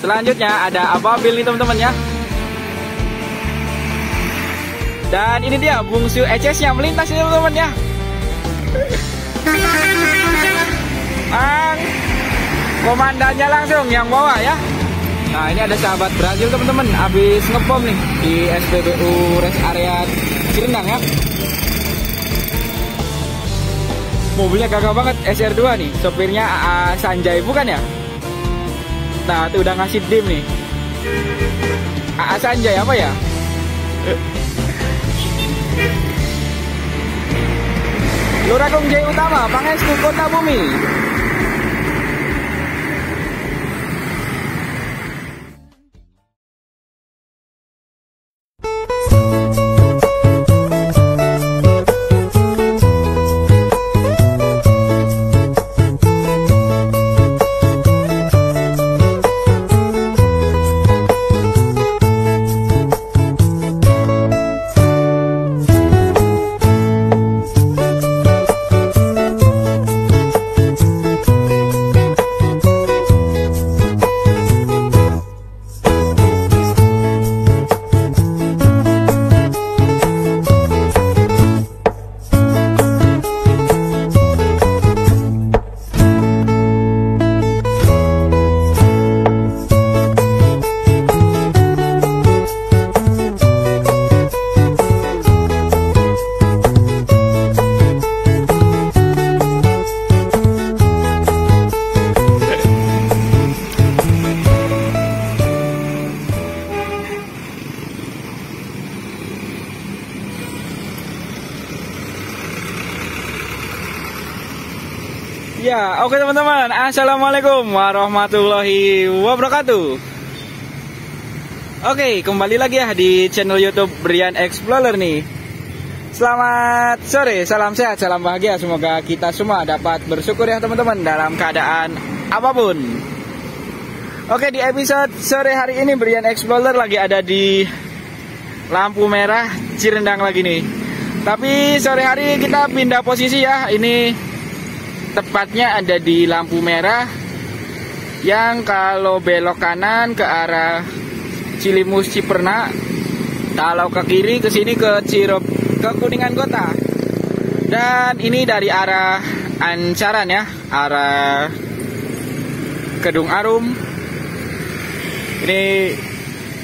Selanjutnya ada Ababil nih teman-teman ya. Dan ini dia bungsu ECS yang melintas ini teman-teman ya. Ang komandannya langsung yang bawa ya. Nah ini ada sahabat Brazil teman-teman, habis ngebom nih di SPBU rest area Cirendang ya. Mobilnya gagah banget SR2 nih, sopirnya AA Sanjay bukan ya? Nah tuh udah ngasih dim nih. AA Sanjay apa ya? Luragung Jaya Utama, Pangestu Kota Bumi. Ya, oke teman-teman. Assalamualaikum warahmatullahi wabarakatuh. Oke, kembali lagi ya di channel YouTube Brian Explorer nih. Selamat sore, salam sehat, salam bahagia. Semoga kita semua dapat bersyukur ya teman-teman dalam keadaan apa pun. Oke, di episode sore hari ini Brian Explorer lagi ada di lampu merah Cirendang lagi nih. Tapi sore hari kita pindah posisi ya. Ini tepatnya ada di lampu merah yang kalau belok kanan ke arah Cilimus Ciperna kalau ke kiri ke sini ke Cirep ke Kuningan Kota. Dan ini dari arah Ancaran ya arah Kedung Arum. Ini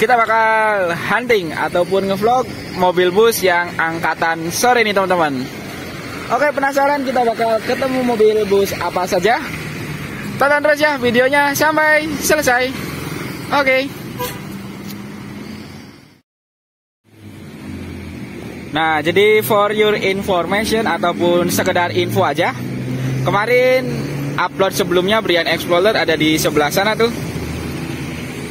kita bakal hunting ataupun ngevlog mobil bus yang angkatan sore nih teman-teman Oke penasaran kita bakal ketemu mobil bus apa saja? Tonton terus ya videonya sampai selesai. Oke. Nah jadi for your information ataupun sekedar info aja. Kemarin upload sebelumnya Brian Explorer ada di sebelah sana tuh.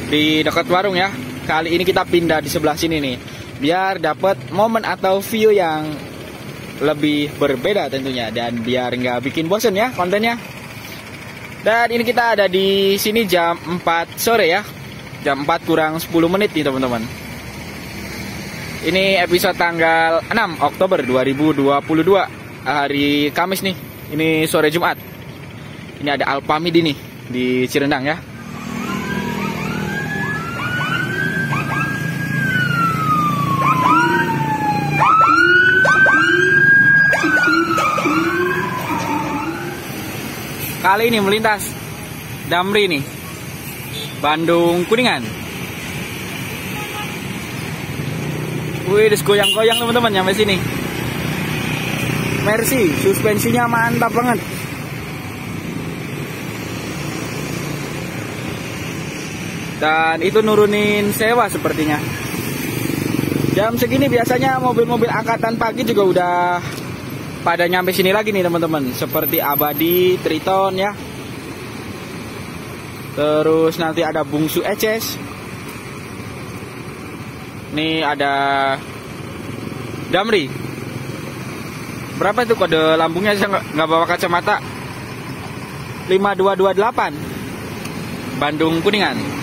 Di dekat warung ya. Kali ini kita pindah di sebelah sini nih. Biar dapat momen atau view yang lebih berbeda tentunya dan biar nggak bikin bosen ya kontennya. Dan ini kita ada di sini jam 4 sore ya. Jam 4 kurang 10 menit nih teman-teman. Ini episode tanggal 6 Oktober 2022 hari Kamis nih. Ini sore Jumat. Ini ada Alpamidi nih di Cirendang ya. Kali ini melintas Damri nih Bandung Kuningan Wih, goyang-goyang teman-teman nyampe sini. Mercy, suspensinya mantap banget. Dan itu nurunin sewa sepertinya. Jam segini biasanya mobil-mobil angkatan pagi juga udah pada nyampe sini lagi nih teman-teman. Seperti abadi triton ya. Terus nanti ada bungsu eces. Nih ada damri. Berapa itu kode lambungnya? Saya nggak bawa kacamata. 5228 Bandung Kuningan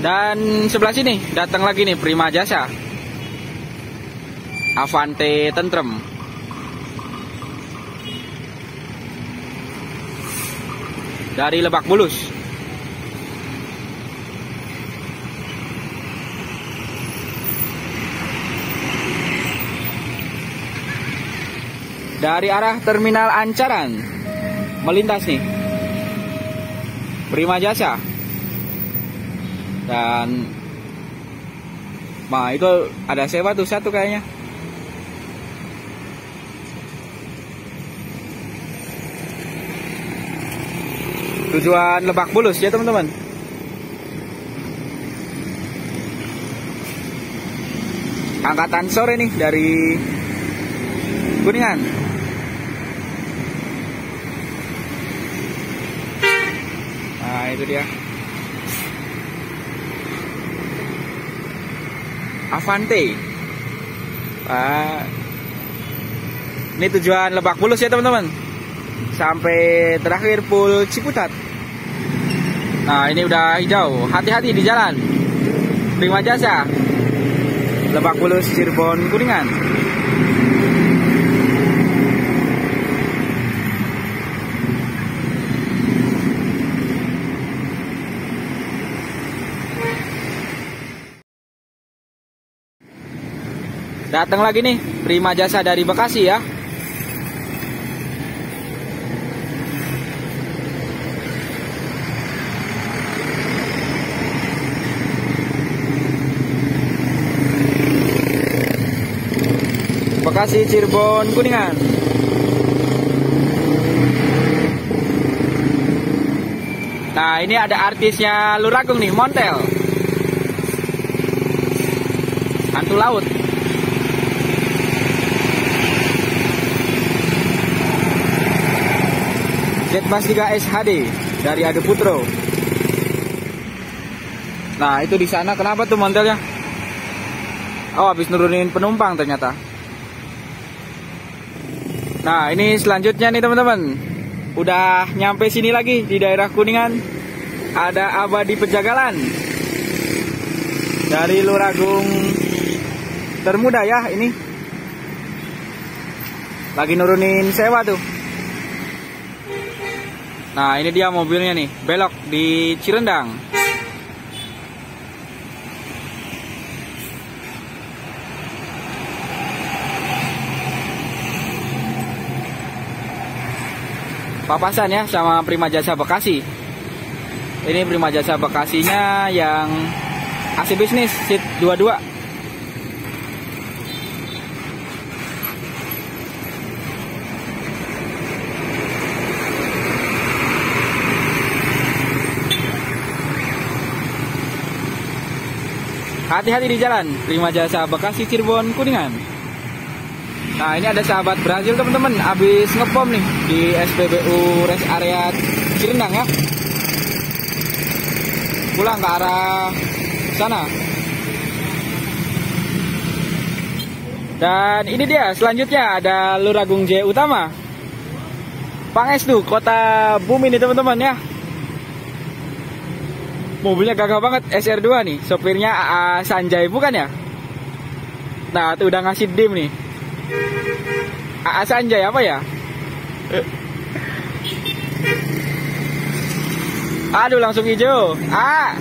Dan sebelah sini datang lagi nih Prima Jasa. Avante Tentrem. dari Lebak Bulus. Dari arah Terminal Ancaran melintas nih. Prima Jasa. Dan Nah itu ada sewa tuh satu kayaknya. Tujuan Lebak Bulus ya teman-teman. Angkatan sore nih dari Kuningan. Nah itu dia Avante. Uh, ini tujuan Lebak Bulus ya teman-teman. Sampai terakhir Pul Ciputat. Nah ini udah hijau. Hati-hati di jalan. Prima jasa. Lebak Bulus Cirebon Kuningan. Datang lagi nih, Prima Jasa dari Bekasi ya. Bekasi, Cirebon, Kuningan. Nah, ini ada artisnya Luragung nih, Montel. Hantu laut. Jetmas 3 SHD dari Ade Putro. Nah, itu di sana kenapa tuh montelnya? Oh, habis nurunin penumpang ternyata. Nah, ini selanjutnya nih teman-teman. Udah nyampe sini lagi di daerah Kuningan. Ada Abadi Pejagalan. Dari Luragung termuda ya ini. Lagi nurunin sewa tuh. Nah ini dia mobilnya nih belok di Cirendang. Papasan ya sama Prima Jasa Bekasi. Ini Prima Jasa Bekasinya yang AC bisnis seat 22 Hati-hati di jalan. Terima jasa Bekasi Cirebon Kuningan. Nah ini ada sahabat Brazil teman-teman. Abis ngepom nih di SPBU rest area Cirendang ya. Pulang ke arah sana. Dan ini dia selanjutnya ada Luragung J Utama. Pangestu, kota bumi nih teman-teman ya mobilnya gagah banget SR2 nih. Sopirnya AA Sanjay bukan ya? Nah tuh udah ngasih dim nih. AA Sanjay apa ya? Aduh langsung hijau. Ah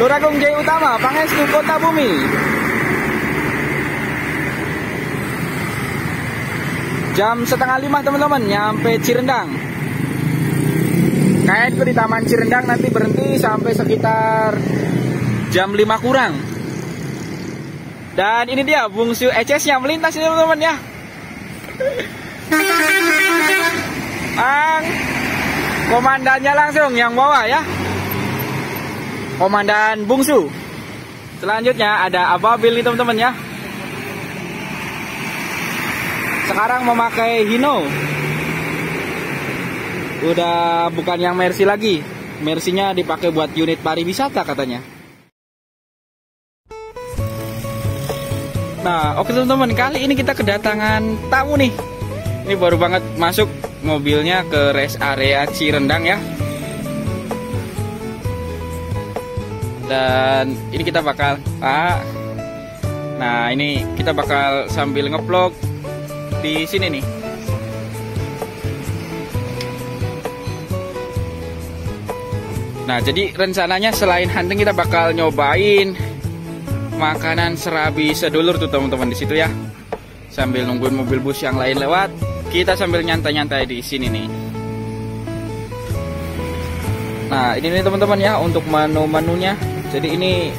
Luragung Jaya Utama Pangestu Kota Bumi. Jam setengah lima teman-teman nyampe Cirendang Kayaknya itu di Taman Cirendang nanti berhenti sampai sekitar jam 5 kurang. Dan ini dia bungsu ECS yang melintas ini teman-teman ya. Ang komandannya langsung yang bawa ya. Komandan bungsu. Selanjutnya ada Ababil nih teman-teman ya. Sekarang memakai Hino udah bukan yang Mercy lagi. Mercy-nya dipakai buat unit pariwisata katanya. Nah, oke teman-teman, kali ini kita kedatangan tamu nih. Ini baru banget masuk mobilnya ke rest area Cirendang ya. Dan ini kita bakal Pak. Nah, ini kita bakal sambil ngevlog di sini nih Nah, jadi rencananya selain hunting kita bakal nyobain makanan serabi sedulur tuh teman-teman di situ ya. Sambil nungguin mobil bus yang lain lewat, kita sambil nyantai-nyantai di sini nih. Nah, ini nih teman-teman ya untuk menu-menunya. Jadi ini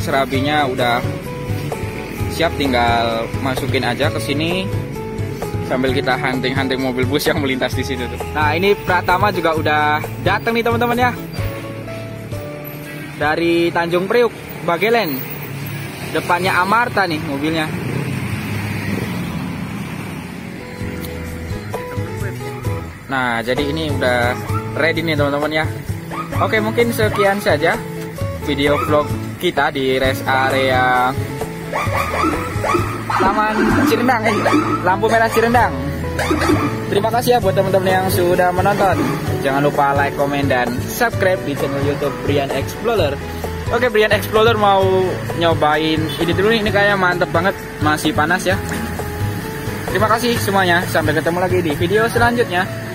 serabinya udah siap tinggal masukin aja ke sini sambil kita hunting-hunting mobil bus yang melintas di situ tuh. Nah, ini Pratama juga udah datang nih teman-teman ya dari Tanjung Priuk, Bagelen. Depannya Amarta nih mobilnya. Nah, jadi ini udah ready nih teman-teman ya. Oke, mungkin sekian saja video vlog kita di rest area Taman Cirendang, eh, lampu merah Cirendang. Terima kasih ya buat teman-teman yang sudah menonton. Jangan lupa like, komen, dan subscribe di channel YouTube Brian Explorer. Oke, Brian Explorer mau nyobain ini dulu nih, ini kayaknya mantep banget, masih panas ya. Terima kasih semuanya, sampai ketemu lagi di video selanjutnya.